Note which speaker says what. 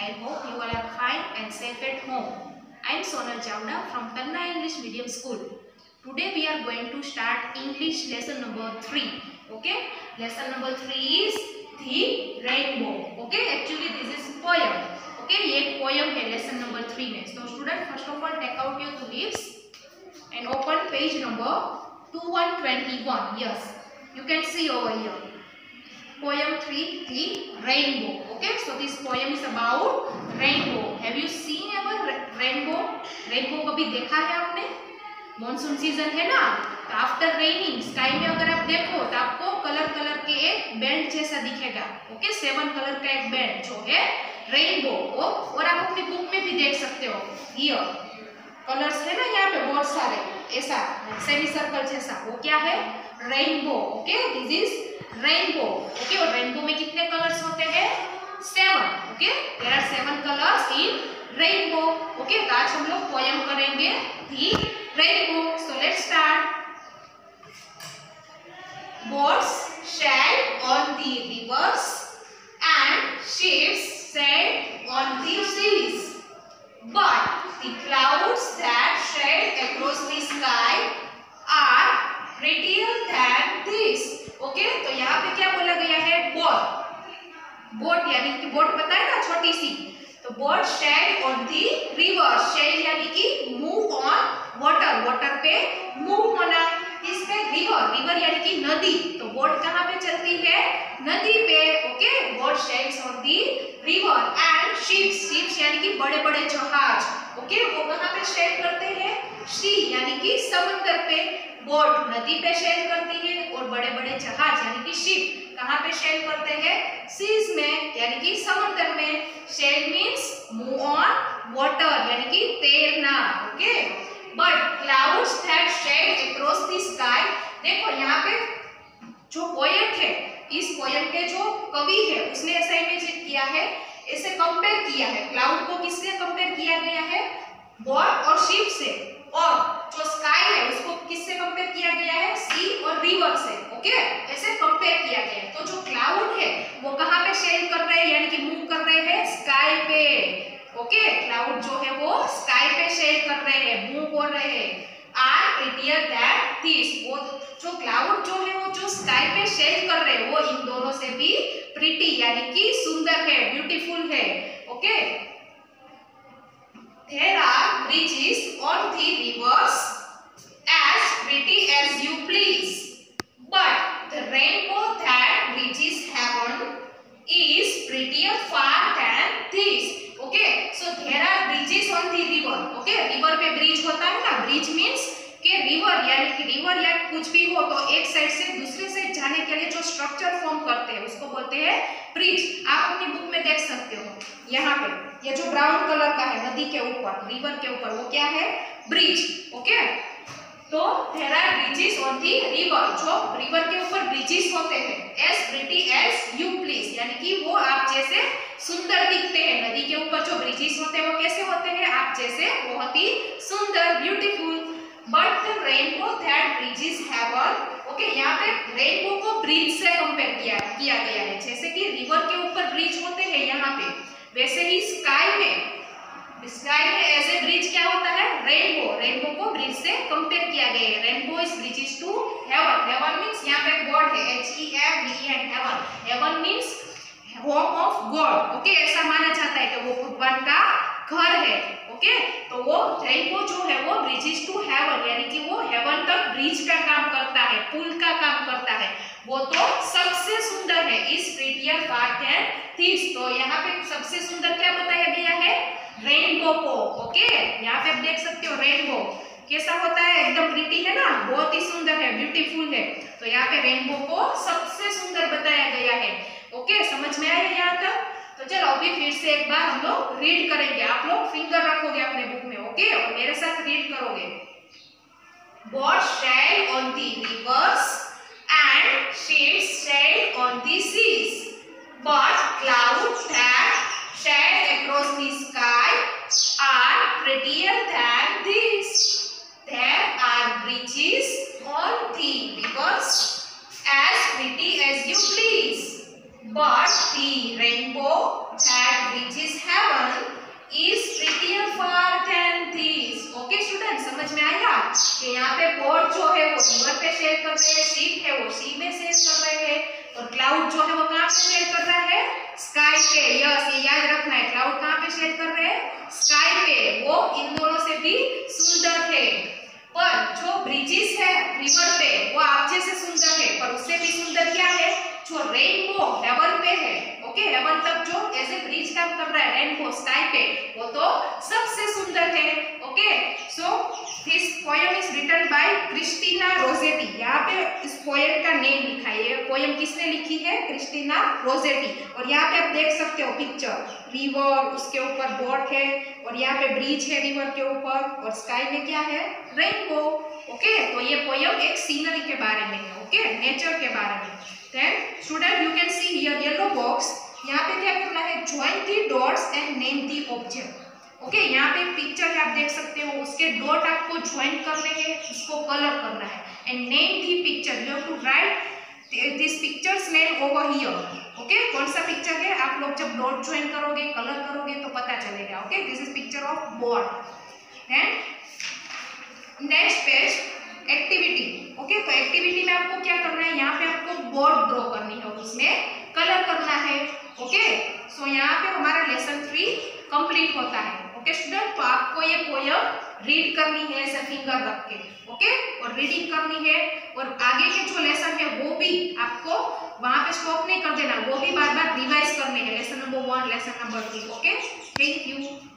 Speaker 1: I hope you all are fine and safe at home. I am Sonal Chavda from Tanna English Medium School. Today we are going to start English lesson number 3. Okay? Lesson number 3 is the rainbow. Okay? Actually this is poem. Okay? ये एक poem है lesson number 3 में. So student first of all take out your leaves and open page number 2121. Yes. You can see over here. Poem 3, the rainbow. Okay, so this poem is about rainbow. Have you seen ever rainbow? Rainbow कभी देखा है आपने? Monsoon season है ना तो after raining sky में अगर आप देखो तो आपको कलर कलर के एक बेल्ट जैसा दिखेगा ओके सेवन कलर का एक बेल्ट जो है रेनबो और आप अपनी बुक में भी देख सकते हो हियर कलर्स है ना बहुत सारे ऐसा सेमी सर्कल जैसा, वो क्या है? Rainbow okay this is rainbow okay और रेनबो में कितने कलर्स होते हैं? Seven okay there are seven colours in rainbow okay तो आज हम लोग पोयम करेंगे the rainbow so let's start boats sail on the rivers and ships sail on the seas but the clouds that sail across the sky are prettier than this okay okay? तो यहाँ पे क्या बोला गया है boat, यानी कि boat पता है ना छोटी सी? तो boat sail on the river sail यानी कि मूव ऑन वाटर वाटर पे मूव होना। इस पे रिवर रिवर यानी कि नदी। तो बोट कहाँ पे चलती है? नदी पे okay boat sails on the river and ships ships यानी कि बड़े बड़े जहाज़ ओके वो कहाँ पे शेल करते हैं? सी यानी कि समुद्र पे। बोट नदी पे शेल करती है और बड़े बड़े जहाज़, यानी कि शिप कहाँ पे शेल करते हैं? सीज में, यानी कि समुद्र में। Sail means move on water यानी कि तैरना okay but clouds that sail across the sky देखो, यहाँ पे जो पोएट है, इस पोएम के जो कवि है, उसने ऐसा इमेजिन किया है ऐसे कंपेयर किया है। क्लाउड को किससे कंपेयर किया गया है? बोट और शिप से और जो स्काई है उसको किससे कंपेयर किया गया है सी और रिवर से ओके ऐसे कंपेयर किया गया है तो जो क्लाउड है वो कहाँ पे शेल कर रहे हैं यानी कि मूव कर रहे हैं स्काई पे ओके क्लाउड जो है वो स्काई पे शेयर कर रहे हैं मूव बोल रहे हैं। आर इंडियर दैट दिस वो जो क्लाउड जो है वो जो स्काई पे शेयर कर रहे हैं, वो इन दोनों से भी प्रिटी यानी कि सुंदर है ब्यूटीफुल है। Okay there are bridges on the rivers as pretty as you please. But the rainbow that bridges heaven is prettier far than this. Okay, so there are bridges on the river. Okay, river पे bridge होता है ना bridge means कि river यानी कि river या कुछ भी हो तो एक साइड से दूसरे साइड जाने के लिए जो स्ट्रक्चर फॉर्म करते हैं, उसको बोलते हैं ब्रिज आप अपनी बुक में देख सकते हो। यहाँ पे, ये जो ब्राउन कलर का है, नदी के ऊपर रिवर के ऊपर, वो क्या है? ब्रिज ओके तो there are bridges on the river जो रिवर के ऊपर ब्रिजेस होते हैं as pretty as you please यानी कि वो आप जैसे सुंदर दिखते हैं। नदी के ऊपर जो ब्रिजेस होते हैं, वो कैसे होते हैं? आप जैसे बहुत ही सुंदर beautiful that bridges heaven okay यहाँ पे रेनबो को ब्रिज से कंपेयर किया किया गया है। जैसे कि रिवर के ऊपर ब्रिज होते हैं यहाँ पे, वैसे ही स्काई में स्काई में ए ब्रिज क्या होता है? रेनबो रेनबो को ब्रिज से कंपेयर किया गया है। Rainbow is bridges to heaven heaven means यहाँ पे गॉड है H E F V N heaven heaven means home of god okay ऐसा माना जाता है कि वो भगवान का घर है ओके तो वो रेनबो जो है, वो ब्रिजेस टू हेवन यानी कि वो हेवन तक ब्रिज का काम करता है, पुल का काम करता है। वो तो सबसे सुंदर है, इस प्रीटियर पार्ट है थीस तो यहाँ पे सबसे सुंदर क्या बताया गया है? रेनबो को ओके यहाँ पे आप देख सकते हो रेनबो कैसा होता है? एकदम प्रीटी है ना? बहुत ही सुंदर है ब्यूटीफुल है। तो यहाँ पे रेनबो को सबसे सुंदर बताया गया है ओके समझ में आया यहाँ तक तो चलो अभी फिर से एक बार हम लोग रीड करेंगे। आप लोग फिंगर रखोगे अपने बुक में ओके और मेरे साथ रीड करोगे। Boat sail on the rivers and shed sail on the seas but cloud sail across the sky are prettier than this There are bridges on the rivers as pretty as you please, but आया कि यहाँ पे board जो है वो river पे share कर रहे हैं शीप है वो सी में शेयर कर रहे हैं और क्लाउड जो है वो कहाँ पे शेयर कर रहा है? स्काई पे। यस ये याद रखना है क्लाउड कहाँ पे शेयर कर रहे हैं? स्काई पे। वो इन दोनों से भी सुंदर है। पर जो ब्रिजेस है रिवर पे, वो आप जैसे सुंदर है, पर उससे भी सुंदर क्या है? जो रेनबो हेवन पे है। ओके तक जो ऐसे ब्रिज काम कर रहा है रेनबो स्काई पे, वो तो सबसे सुंदर है, okay? So this poem is written by Christina Rossetti यहाँ पे इस पोएम का नेम लिखा है। ये पोएम किसने लिखी है? क्रिस्टीना रोजेटी और यहाँ पे आप देख सकते हो पिक्चर रिवर उसके ऊपर बोट है, और यहाँ पे ब्रिज है रिवर के ऊपर, और स्काई में क्या है? Rainbow okay? तो ये पोयम एक सीनरी के बारे में है, ओके? नेचर के बारे में। Then, student, you can see here yellow box. यहाँ पे क्या करना है? Join the dots and name the object okay यहाँ पे पिक्चर है आप देख सकते हो, उसके डॉट आपको ज्वाइन करने हैं, उसको कलर करना है. And name the picture you to write this pictures name over here okay कौन सा पिक्चर है? आप लोग जब डॉट ज्वाइन करोगे कलर करोगे तो पता चलेगा. Okay this is picture of board and next page activity okay तो एक्टिविटी में आपको क्या करना है? यहाँ पे आपको बोर्ड ड्रॉ करनी है उसमें कलर करना है. ओके? सो यहाँ पे हमारा लेसन थ्री कंप्लीट होता है। ओके स्टूडेंट तो आपको ये पोयम रीड करनी है ऐसे फिंगर रख के। ओके? और रीडिंग करनी है। और आगे के जो लेसन है, वो भी आपको वहाँ पे स्टॉप नहीं कर देना, वो भी बार बार रिवाइज करने है। Lesson number one lesson number three okay? Thank you